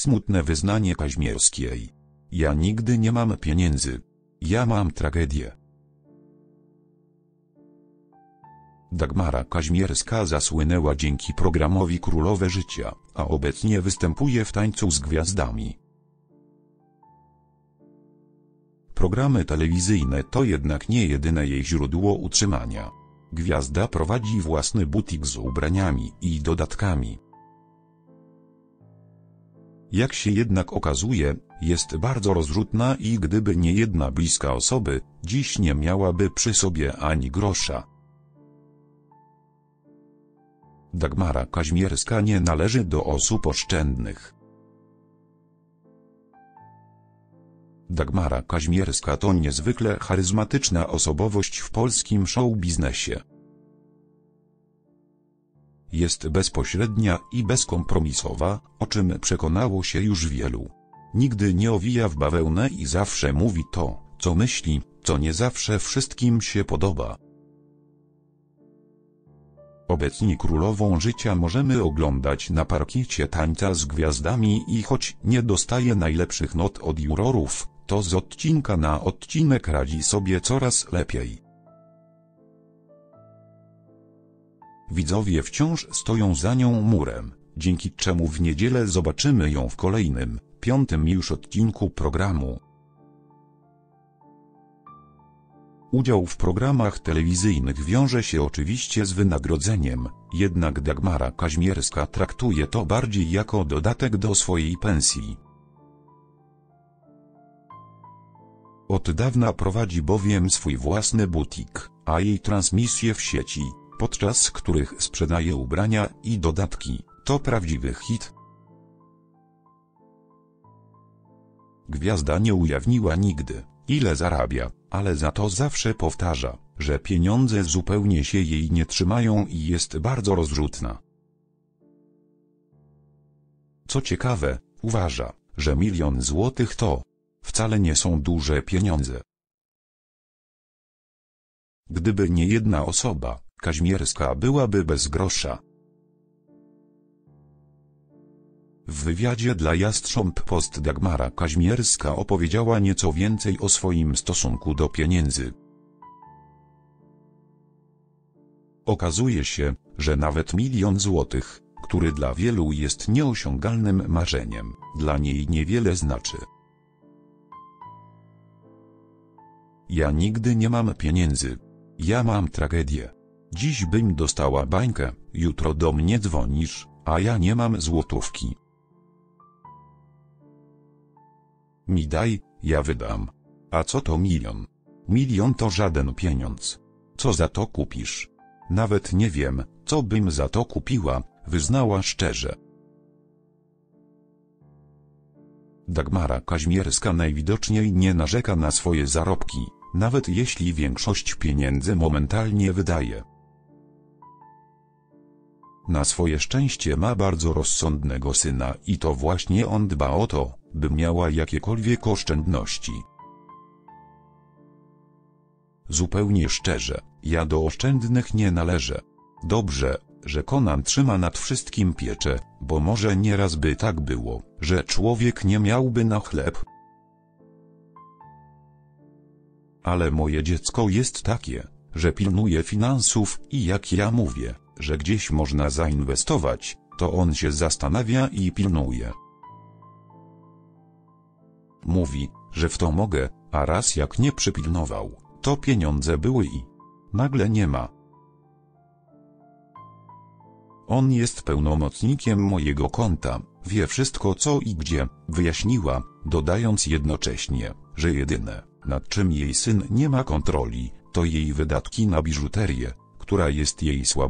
Smutne wyznanie Kaźmierskiej. Ja nigdy nie mam pieniędzy. Ja mam tragedię. Dagmara Kaźmierska zasłynęła dzięki programowi Królowe Życia, a obecnie występuje w tańcu z gwiazdami. Programy telewizyjne to jednak nie jedyne jej źródło utrzymania. Gwiazda prowadzi własny butik z ubraniami i dodatkami. Jak się jednak okazuje, jest bardzo rozrzutna i gdyby nie jedna bliska osoby, dziś nie miałaby przy sobie ani grosza. Dagmara Kaźmierska nie należy do osób oszczędnych. Dagmara Kaźmierska to niezwykle charyzmatyczna osobowość w polskim show biznesie. Jest bezpośrednia i bezkompromisowa, o czym przekonało się już wielu. Nigdy nie owija w bawełnę i zawsze mówi to, co myśli, co nie zawsze wszystkim się podoba. Obecnie królową życia możemy oglądać na parkiecie tańca z gwiazdami i choć nie dostaje najlepszych not od jurorów, to z odcinka na odcinek radzi sobie coraz lepiej. Widzowie wciąż stoją za nią murem, dzięki czemu w niedzielę zobaczymy ją w kolejnym, piątym już odcinku programu. Udział w programach telewizyjnych wiąże się oczywiście z wynagrodzeniem, jednak Dagmara Kaźmierska traktuje to bardziej jako dodatek do swojej pensji. Od dawna prowadzi bowiem swój własny butik, a jej transmisje w sieci, podczas których sprzedaje ubrania i dodatki, to prawdziwy hit. Gwiazda nie ujawniła nigdy, ile zarabia, ale za to zawsze powtarza, że pieniądze zupełnie się jej nie trzymają i jest bardzo rozrzutna. Co ciekawe, uważa, że milion złotych to wcale nie są duże pieniądze. Gdyby nie jedna osoba, Kaźmierska byłaby bez grosza. W wywiadzie dla Jastrząb Post Dagmara Kaźmierska opowiedziała nieco więcej o swoim stosunku do pieniędzy. Okazuje się, że nawet milion złotych, który dla wielu jest nieosiągalnym marzeniem, dla niej niewiele znaczy. Ja nigdy nie mam pieniędzy. Ja mam tragedię. Dziś bym dostała bańkę, jutro do mnie dzwonisz, a ja nie mam złotówki. Mi daj, ja wydam. A co to milion? Milion to żaden pieniądz. Co za to kupisz? Nawet nie wiem, co bym za to kupiła, wyznała szczerze. Dagmara Kaźmierska najwidoczniej nie narzeka na swoje zarobki, nawet jeśli większość pieniędzy momentalnie wydaje. Na swoje szczęście ma bardzo rozsądnego syna i to właśnie on dba o to, by miała jakiekolwiek oszczędności. Zupełnie szczerze, ja do oszczędnych nie należę. Dobrze, że Konan trzyma nad wszystkim pieczę, bo może nieraz by tak było, że człowiek nie miałby na chleb. Ale moje dziecko jest takie, że pilnuje finansów i jak ja mówię, że gdzieś można zainwestować, to on się zastanawia i pilnuje. Mówi, że w to mogę, a raz jak nie przypilnował, to pieniądze były i nagle nie ma. On jest pełnomocnikiem mojego konta, wie wszystko co i gdzie, wyjaśniła, dodając jednocześnie, że jedyne, nad czym jej syn nie ma kontroli, to jej wydatki na biżuterię, która jest jej słaba.